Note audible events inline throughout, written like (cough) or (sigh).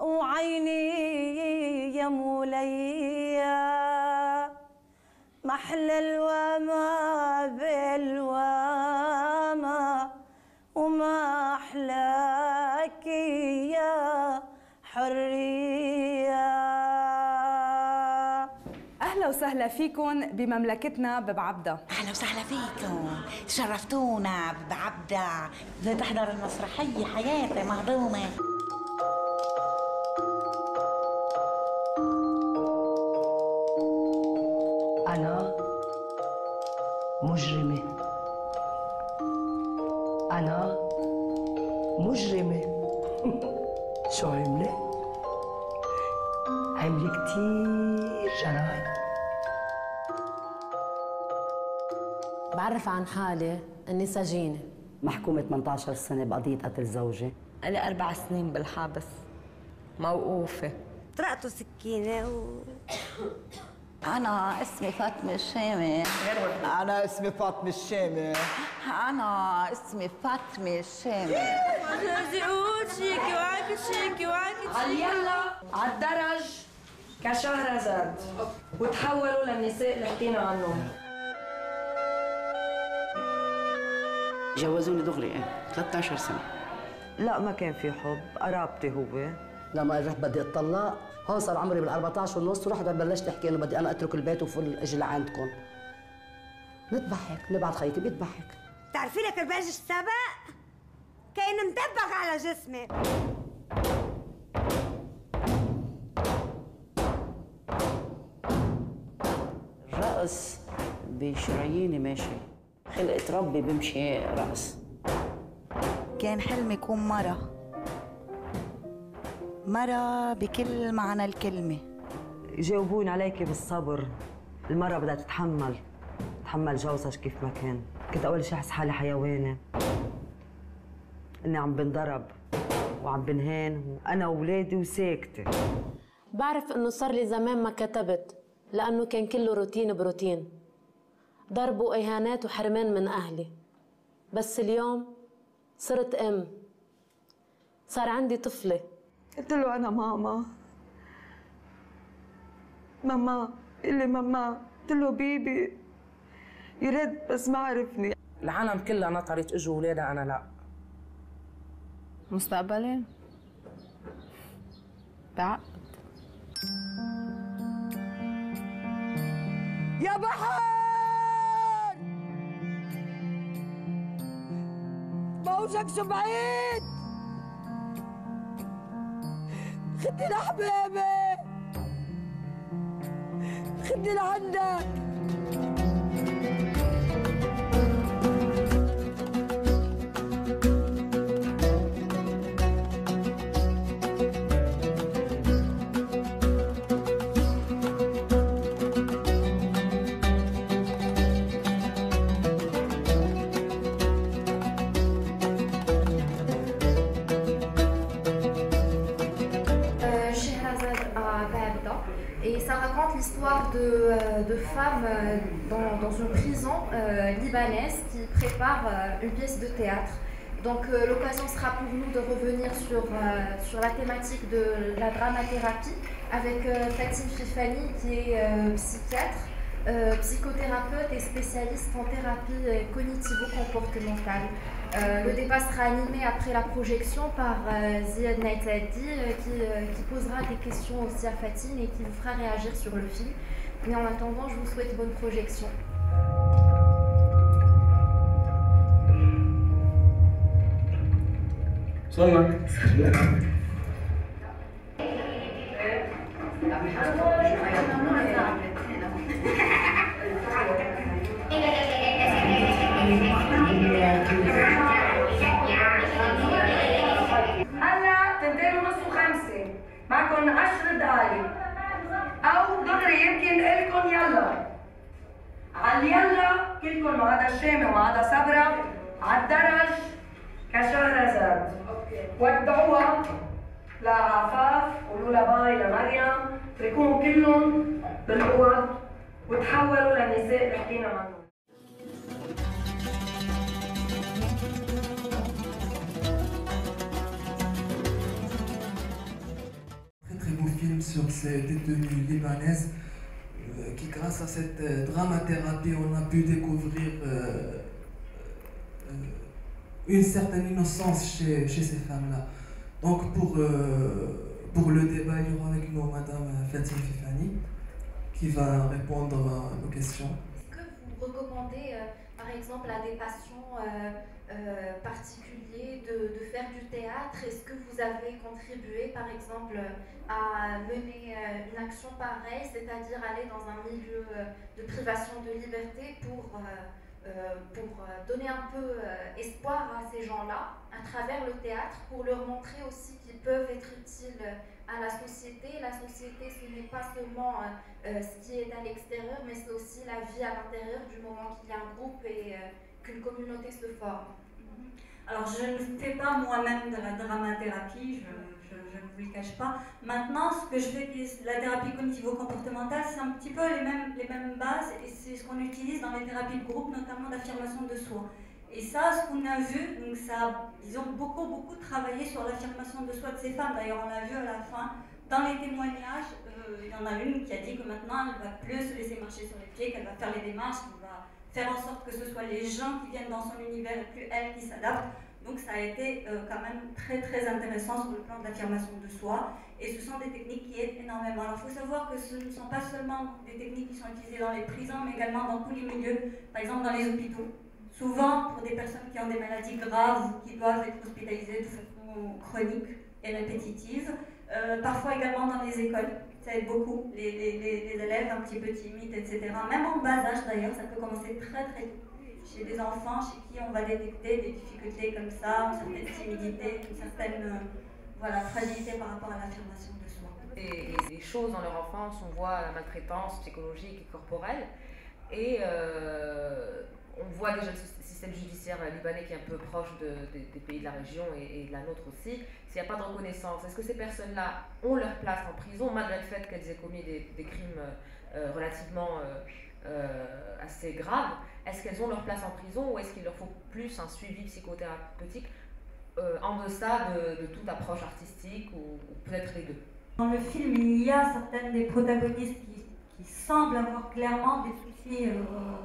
وعيني يا موليا محلى الوما بالوما وما أحلاك يا حرية. أهلا وسهلا فيكم بمملكتنا ببعبدا أهلا وسهلا فيكم. شرفتونا بعبدا بدي تحضر المسرحية حياتي مهضومة. مجرمة. أنا مجرمة. (laughs) شو عملة؟ عملة كتير جرايم. بعرف عن حالي أني سجينة. محكومة 18 سنة بقضية قتل زوجي. لي أربع سنين بالحبس. موقوفة. طرقته سكينة و... أنا اسمي فاطمة الشامي. أنا اسمي فاطمة الشامي. أنا اسمي فاطمة الشامي. يلا على الدرج كشهرزاد وتحولوا للنساء اللي حكينا عنهم. جوزوني دغري إيه؟ 13 سنة. لا ما كان في حب قرابتي هو. لما رحت بدي اتطلق هون صار عمري بال 14 ونص ورحت بلشت احكي انه بدي أنا اترك البيت وفل أجي لعندكم. نضحك نبعت خيتي بيضحك. تعرفي لك الباج السبق كأنه مدبغ على جسمي. الرقص بشراييني ماشي. خلقت ربي بمشي رقص. كان حلمي يكون مرة مرة بكل معنى الكلمة. جاوبوني عليكي بالصبر. المرة بدها تتحمل. تحمل جوزها كيف ما كان. كنت أول شي أحس حالي حيوانة. إني عم بنضرب وعم بنهان وأنا وولادي وساكتة. بعرف إنه صار لي زمان ما كتبت لأنه كان كله روتين بروتين. ضرب وإهانات وحرمان من أهلي. بس اليوم صرت أم. صار عندي طفلة. قلت له أنا ماما. ماما اللي ماما. قلت له بيبي يرد بس ما عرفني. العالم كلها نطرت إجوا ولادها أنا لا. مستقبلي؟ بعقد يا بحر! موجك شو بعيد خدي لحبابي خدي لعندك de, euh, de femmes euh, dans, une prison euh, libanaise qui préparent euh, une pièce de théâtre. Donc l'occasion sera pour nous de revenir sur, sur la thématique de la dramathérapie avec Fatim Fifani qui est psychiatre, psychothérapeute et spécialiste en thérapie cognitivo-comportementale. Euh, le débat sera animé après la projection par euh, Ziad Naitadi euh, qui, euh, qui posera des questions aussi à Fatine et qui vous fera réagir sur le film. Mais en attendant, je vous souhaite bonne projection. (laughs) معكم عشر دقايق. أو دغري يمكن إلكم يلا. على يلا؟ كلكم ما عدا الشامي عدا صبرا على الدرج كشهرزاد ودعوها لعفاف قولوا لها باي لمريم اتركوهم كلهم بالاوض وتحولوا للنساء اللي حكينا عنهم sur ces détenues libanaises euh, qui, grâce à cette euh, dramathérapie, on a pu découvrir euh, une certaine innocence chez, ces femmes-là. Donc pour, pour le débat, il y aura avec nous Madame Fatima Fifani qui va répondre à nos questions. Est-ce que vous recommandez, par exemple, à des patients euh, particuliers de, faire du théâtre? Est-ce que vous avez contribué, par exemple, à mener euh, une action pareille, c'est-à-dire aller dans un milieu euh, de privation de liberté pour, pour donner un peu espoir à ces gens-là à travers le théâtre, pour leur montrer aussi qu'ils peuvent être utiles à la société? La société, ce n'est pas seulement ce qui est à l'extérieur, mais c'est aussi la vie à l'intérieur du moment qu'il y a un groupe et qu'une communauté se forme. Alors, je ne fais pas moi-même de la dramathérapie, je, ne vous le cache pas. Maintenant, ce que je fais, la thérapie cognitivo-comportementale, c'est un petit peu les mêmes, les mêmes bases et c'est ce qu'on utilise dans les thérapies de groupe, notamment d'affirmation de soi. Et ça, ce qu'on a vu, donc ça, ils ont beaucoup, beaucoup travaillé sur l'affirmation de soi de ces femmes. D'ailleurs, on l'a vu à la fin, dans les témoignages, euh, il y en a une qui a dit que maintenant, elle ne va plus se laisser marcher sur les pieds, qu'elle va faire les démarches, qu'elle va faire en sorte que ce soit les gens qui viennent dans son univers et plus elle qui s'adapte. Donc ça a été euh, quand même très très intéressant sur le plan de l'affirmation de soi. Et ce sont des techniques qui aident énormément. Alors il faut savoir que ce ne sont pas seulement des techniques qui sont utilisées dans les prisons, mais également dans tous les milieux, par exemple dans les hôpitaux. Souvent pour des personnes qui ont des maladies graves ou qui doivent être hospitalisées de façon chronique et répétitive. Euh, parfois également dans les écoles, ça aide beaucoup les, les- les- élèves un petit peu timides, etc. Même en bas âge d'ailleurs, ça peut commencer très très tôt. Chez des enfants chez qui on va détecter des difficultés comme ça, une certaine timidité, une certaine euh, voilà, fragilité par rapport à l'affirmation de soi. et des choses dans leur enfance, on voit la maltraitance psychologique et corporelle. Et euh, on voit déjà le sy- système judiciaire libanais qui est un peu proche de- des- pays de la région et, de la nôtre aussi. S'il n'y a pas de reconnaissance, est-ce que ces personnes-là ont leur place en prison malgré le fait qu'elles aient commis des, crimes euh, relativement euh, euh, assez graves? Est-ce qu'elles ont leur place en prison ou est-ce qu'il leur faut plus un suivi psychothérapeutique euh, en deçà de, toute approche artistique ou, peut-être les deux? Dans le film, il y a certaines des protagonistes qui, qui semblent avoir clairement des soucis euh,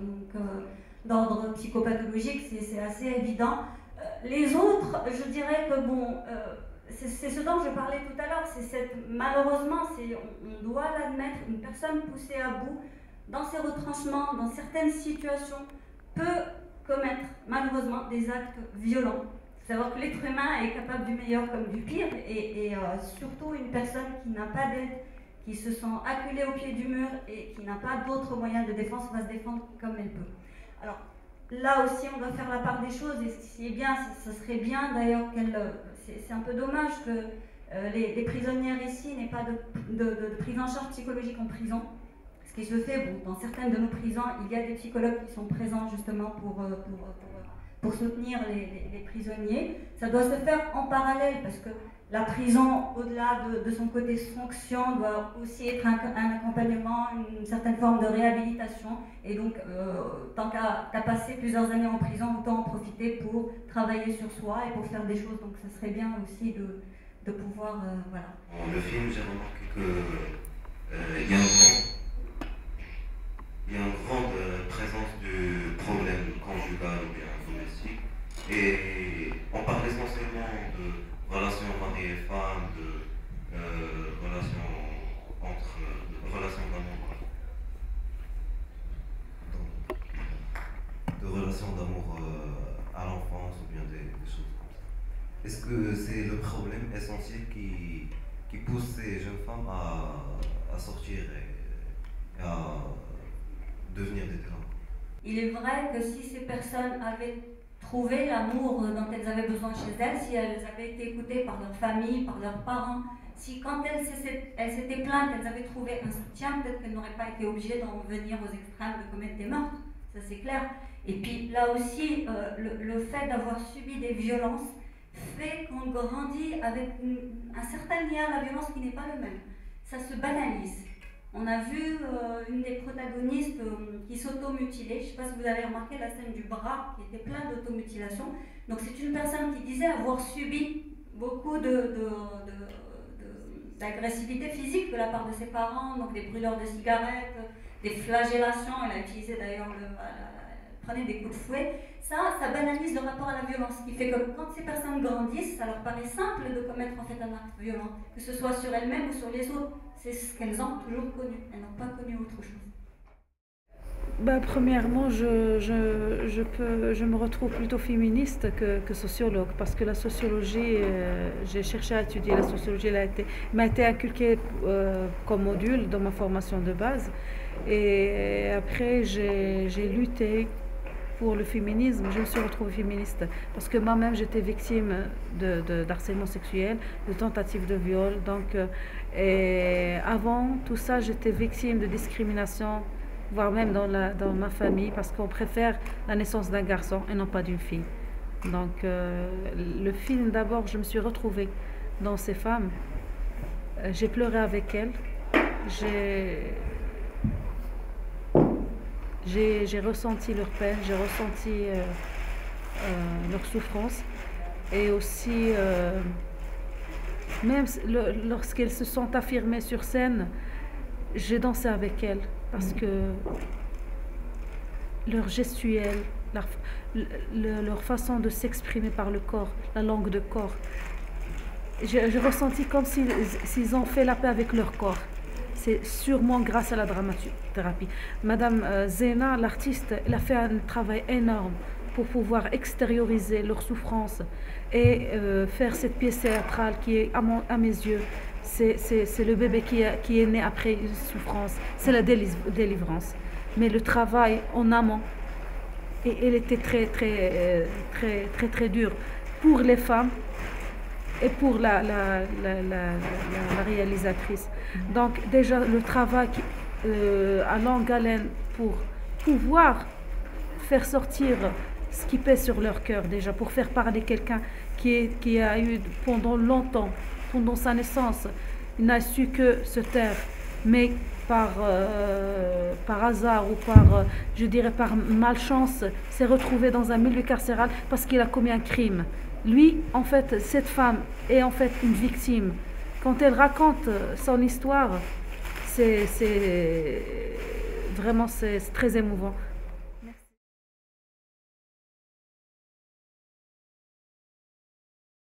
donc, euh, d'ordre psychopathologique, c'est assez évident. Euh, les autres, je dirais que bon, euh, c'est ce dont je parlais tout à l'heure, c'est cette malheureusement, on, doit l'admettre, une personne poussée à bout dans ses retranchements, dans certaines situations, peut commettre malheureusement des actes violents. Savoir que l'être humain est capable du meilleur comme du pire, et, et, euh, surtout une personne qui n'a pas d'aide, qui se sent acculée au pied du mur et qui n'a pas d'autres moyens de défense va se défendre comme elle peut. Alors là aussi, on doit faire la part des choses, et ce qui est bien, ce serait bien d'ailleurs euh, C'est un peu dommage que euh, les, prisonnières ici n'aient pas de, prise en charge psychologique en prison. Ce qui se fait, dans certaines de nos prisons, il y a des psychologues qui sont présents justement pour, euh, pour soutenir les, prisonniers. Ça doit se faire en parallèle parce que la prison, au-delà de, son côté sanction, doit aussi être un, accompagnement, une certaine forme de réhabilitation. Et donc, euh, tant qu'à passer plusieurs années en prison, autant en profiter pour travailler sur soi et pour faire des choses. Donc, ça serait bien aussi de, pouvoir, euh, voilà. Le film, j'ai remarqué que euh, y a un il y a une grande euh, présence du problème conjugal ou bien domestique. Et on parle essentiellement de relations mari et femme, de euh, relations entre de relations d'amour. De relations d'amour euh, à l'enfance ou bien des, choses comme ça. Est-ce que c'est le problème essentiel qui, qui pousse ces jeunes femmes à, à sortir et à devenir des délinquants Il est vrai que si ces personnes avaient trouvé l'amour dont elles avaient besoin chez elles, si elles avaient été écoutées par leur famille, par leurs parents, si quand elles s'étaient plaintes, elles avaient trouvé un soutien, peut-être qu'elles n'auraient pas été obligées d'en venir aux extrêmes de commettre des meurtres, ça c'est clair. Et puis là aussi, euh, le, fait d'avoir subi des violences fait qu'on grandit avec un certain lien à la violence qui n'est pas le même. Ça se banalise. On a vu euh, une des protagonistes euh, qui s'automutilait. Je ne sais pas si vous avez remarqué la scène du bras qui était plein d'automutilation. Donc c'est une personne qui disait avoir subi beaucoup de, de- de- d'agressivité physique de la part de ses parents, donc des brûleurs de cigarettes, des flagellations. Elle a utilisé d'ailleurs le, elle prenait des coups de fouet. Ça, ça banalise le rapport à la violence, ce qui fait que quand ces personnes grandissent, ça leur paraît simple de commettre en fait un acte violent, que ce soit sur elles-mêmes ou sur les autres. C'est ce qu'elles ont toujours connu. Elles n'ont pas connu autre chose. Bah, premièrement, je, je, je, peux, je me retrouve plutôt féministe que, sociologue parce que la sociologie, euh, j'ai cherché à étudier la sociologie, elle a été, m'a été inculquée euh, comme module dans ma formation de base. Et après, j'ai lutté pour le féminisme, je me suis retrouvée féministe parce que moi-même j'étais victime de, sexuel, de tentatives de viol. Donc, euh, et avant tout ça, j'étais victime de discrimination, voire même dans, la, dans ma famille, parce qu'on préfère la naissance d'un garçon et non pas d'une fille. Donc, euh, le film d'abord, je me suis retrouvée dans ces femmes. Euh, j'ai pleuré avec elles. J'ai j'ai, ressenti leur peine, j'ai ressenti euh, euh, leur souffrance. Et aussi, euh, même le, lorsqu'elles se sont affirmées sur scène, j'ai dansé avec elles parce que leur gestuelle, leur, le, leur façon de s'exprimer par le corps, la langue de corps, j'ai, ressenti comme s'ils ont fait la paix avec leur corps c'est sûrement grâce à la dramathérapie. Madame euh, Zena, l'artiste, elle a fait un travail énorme pour pouvoir extérioriser leur souffrance et euh, faire cette pièce théâtrale qui est, à, mes yeux, c'est, le bébé qui, est né après une souffrance, c'est la délivrance. Mais le travail en amont, et elle était très, très, euh, très, très, très dur pour les femmes et pour la, la, la, réalisatrice. Donc déjà le travail euh, à longue haleine pour pouvoir faire sortir ce qui pèse sur leur cœur déjà, pour faire parler quelqu'un qui, qui a eu pendant longtemps, pendant sa naissance, il n'a su que se taire, mais par, euh, par hasard ou par, euh, je dirais, par malchance, s'est retrouvé dans un milieu carcéral parce qu'il a commis un crime. Lui, en fait, cette femme est en fait une victime. Quand elle raconte son histoire, c'est vraiment c'est très émouvant.